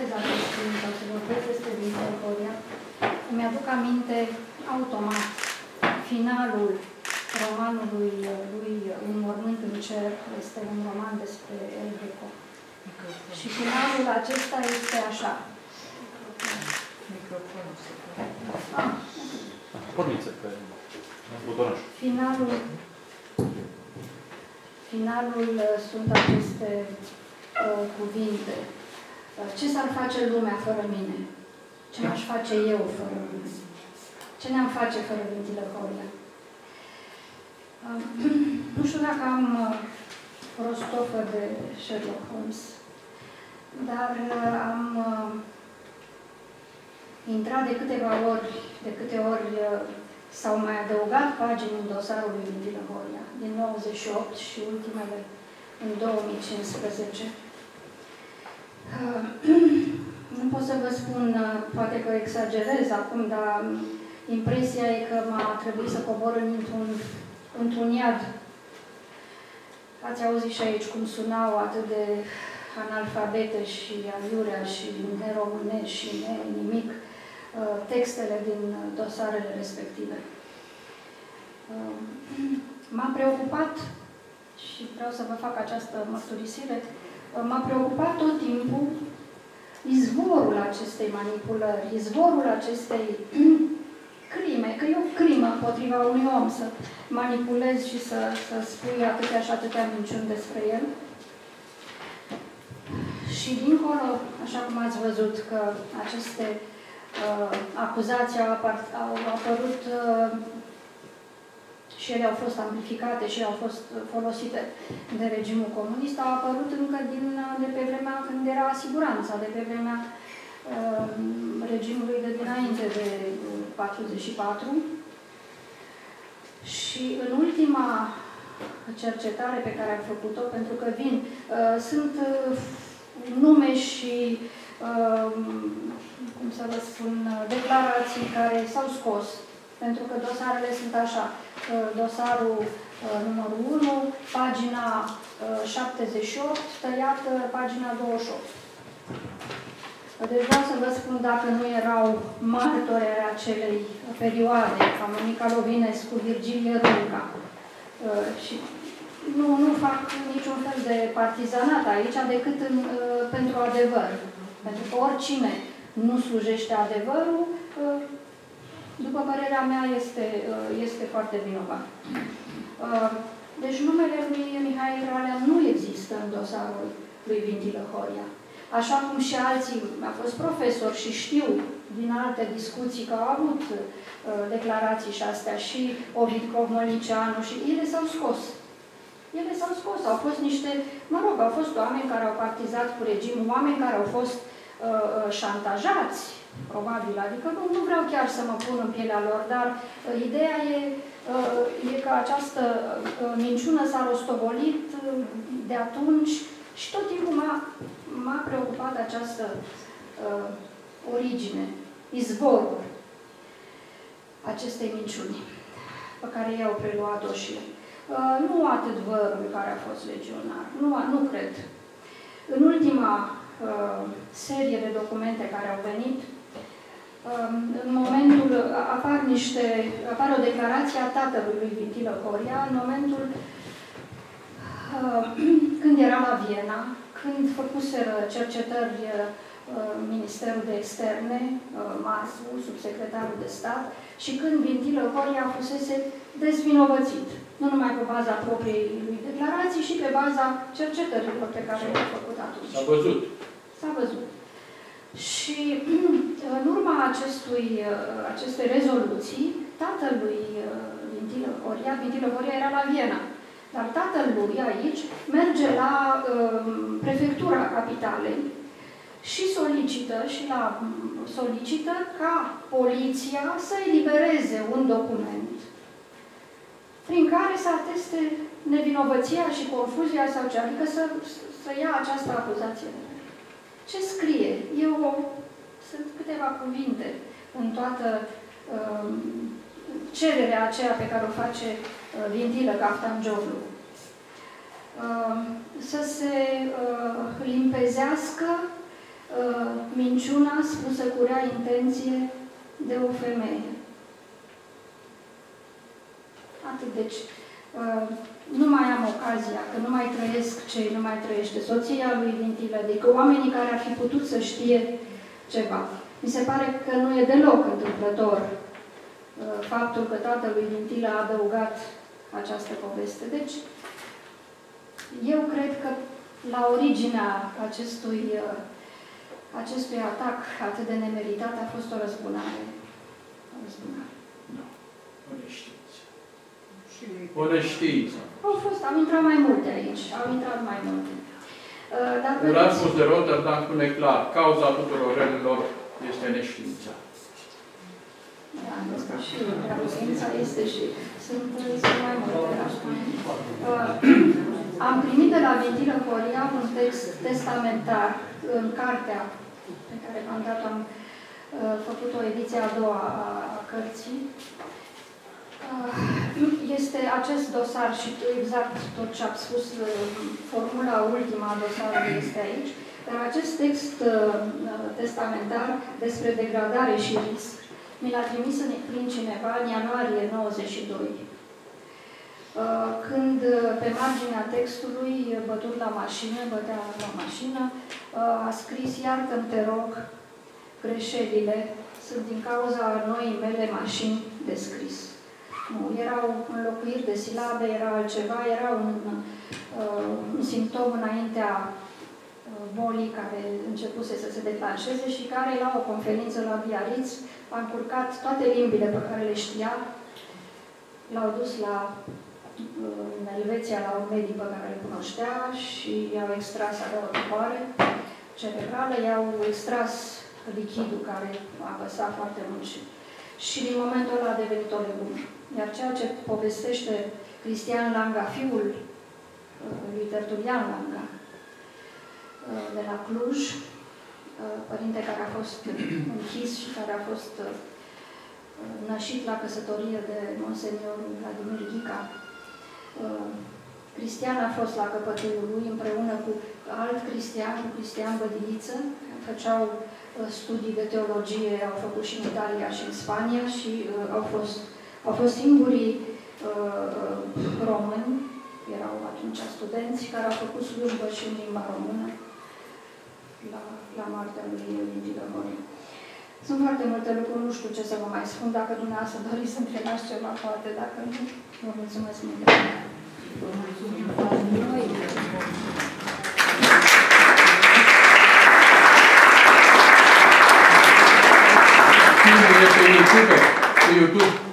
citez acest film sau să vorbesc despre Victoria, îmi aduc aminte automat finalul romanului lui Un mormânt în cer, este un roman despre El Greco. Și finalul acesta este așa. Microfonul se Ah, Porniță pe butonaș. finalul, finalul uh, sunt aceste uh, cuvinte. Uh, ce s-ar face lumea fără mine? Ce m-aș face eu fără mine? Ce ne-am face fără Vintile Horia? Uh, nu știu dacă am uh, rostofă de Sherlock Holmes, dar uh, am uh, intrat de câteva ori, de câte ori uh, s-au mai adăugat pagini în dosarul lui Vintilă Horia, din 98 și ultimele în 2015. Uh, Nu pot să vă spun, uh, poate că exagerez acum, dar um, impresia e că m-a trebuit să cobor într-un, într-un iad. Ați auzit și aici cum sunau atât de analfabete și aiurea și neromânești și ne nimic uh, textele din uh, dosarele respective. Uh, M-a preocupat și vreau să vă fac această mărturisire, uh, m-a preocupat tot timpul izvorul acestei manipulări, izvorul acestei crime, că e o crimă împotriva unui om să manipulezi și să, să spui atâtea și atâtea minciuni despre el. Și dincolo, așa cum ați văzut că aceste uh, acuzații au, apar- au apărut uh, și ele au fost amplificate și au fost folosite de regimul comunist, au apărut încă din, de pe vremea când era siguranța, de pe vremea uh, regimului de dinainte de 44. Și în ultima cercetare pe care am făcut-o, pentru că vin, uh, sunt uh, nume și, uh, cum să vă spun, declarații care s-au scos, pentru că dosarele sunt așa. Uh, dosarul uh, numărul 1, pagina uh, 78, tăiată pagina 28. Deci vreau să vă spun dacă nu erau martori ai acelei perioade, ca Monica Lovinescu, Virgilie Runca. Uh, Și nu, nu fac niciun fel de partizanat aici, decât în, uh, pentru adevăr. Pentru că oricine nu slujește adevărul, uh, după părerea mea, este, uh, este foarte vinovat. Uh, Deci numele lui Mihai Ralea nu există în dosarul lui Vintilă Horia. Așa cum și alții, a fost profesor și știu din alte discuții că au avut uh, declarații și astea, și Ovid Covmolicianu, și ele s-au scos. Ele s-au scos, au fost niște, mă rog, au fost oameni care au partizat cu regimul, oameni care au fost uh, uh, șantajați, probabil, adică nu, nu vreau chiar să mă pun în pielea lor, dar uh, ideea e, uh, e că această uh, minciună s-a rostogolit uh, de atunci și tot timpul m-a, m-a preocupat această uh, origine, izvorul acestei minciuni pe care ei au preluat-o și uh, nu atât vărul care a fost legionar, nu, nu cred. În ultima uh, serie de documente care au venit, uh, în momentul, apar niște, apare o declarație a tatălui lui Vintilă Coria, în momentul uh, când era la Viena, când făcuseră cercetări uh, Ministerul de Externe, uh, Marsu, subsecretarul de stat, și când Vintilă Coria fusese dezvinovățit, nu numai pe baza propriei lui declarații, și pe baza cercetărilor pe care le-a făcut atunci. S-a văzut. S-a văzut. Și în urma acestui, acestei rezoluții, tatălui Vintilă Coria, Vintilă Coria era la Viena, dar tatăl lui aici merge la uh, prefectura capitalei și solicită, și la, solicită ca poliția să elibereze un document prin care să ateste nevinovăția și confuzia sau ce, adică să, să ia această acuzație. Ce scrie? Eu, sunt câteva cuvinte în toată uh, cererea aceea pe care o face uh, Vintilă Caftangioglu. Uh, să se uh, limpezească uh, minciuna spusă cu rea intenție de o femeie. Atât, deci uh, nu mai am ocazia, că nu mai trăiesc ce nu mai trăiește soția lui Vintilă, adică oamenii care ar fi putut să știe ceva. Mi se pare că nu e deloc întâmplător uh, faptul că tatălui Vintilă a adăugat această poveste. Deci, eu cred că la originea acestui, uh, acestui atac atât de nemeritat a fost o răzbunare. O răzbunare. Da. O neștiință. O neștiință. Au fost, am intrat mai multe aici, au intrat mai multe. Uh, Dar Erasmus de Rotterdam spune clar, cauza tuturor relelor este neștiința. Da, este și dragostiința, este și sunt, sunt mai multe. da. Uh, am primit de la Vintilă Horia un text testamentar în cartea pe care am dat, am uh, făcut o ediție a doua a, a cărții. Uh, Este acest dosar și exact tot ce am spus, uh, formula ultima a dosarului este aici, dar acest text uh, uh, testamentar despre degradare și risc mi l-a trimis în- prin cineva în ianuarie 92. Uh, Când uh, pe marginea textului, uh, bătut la mașină, bătea la mașină, uh, a scris, iartă-mi, te rog, greșelile sunt din cauza noii mele mașini de scris. Nu, erau înlocuiri de silabe, era altceva, era un, uh, un simptom înaintea uh, bolii care începuse să se declanșeze și care, la o conferință la Biarritz, a încurcat toate limbile pe care le știa, l-au dus la uh, în Elveția la un medic pe care îl cunoștea și i-au extras a doua tupoare cerebrală, i-au extras lichidul care a apăsat foarte mult și, și din momentul ăla a devenit o legumă. Iar ceea ce povestește Cristian Langa, fiul uh, lui Tertulian Langa, uh, de la Cluj, uh, părinte care a fost închis și care a fost uh, nășit la căsătorie de monseniorul Vladimir Ghica. Uh, Cristian a fost la căpătâiul lui împreună cu alt cristian, cu Cristian Bădiliță, făceau uh, studii de teologie, au făcut și în Italia și în Spania și uh, au, fost, au fost singurii uh, uh, români, erau atunci studenți, care au făcut slujbă și în limba română la, la moartea lui Liviu Horia. Sunt foarte multe lucruri, nu știu ce să vă mai spun. Dacă dumneavoastră doriți să întrebați ceva, poate. Dacă nu, vă mulțumesc mult. Vă mulțumim foarte mult. Filmul este pe YouTube,